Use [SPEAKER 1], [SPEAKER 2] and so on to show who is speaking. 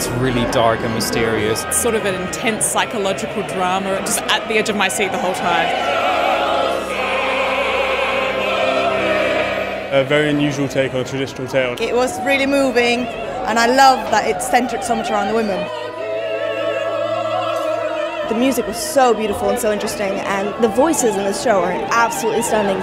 [SPEAKER 1] It's really dark and mysterious.
[SPEAKER 2] It's sort of an intense psychological drama, just at the edge of my seat the whole time.
[SPEAKER 3] A very unusual take on a traditional tale.
[SPEAKER 4] It was really moving, and I love that it's centred so much around the women. The music was so beautiful and so interesting, and the voices in this show are absolutely stunning.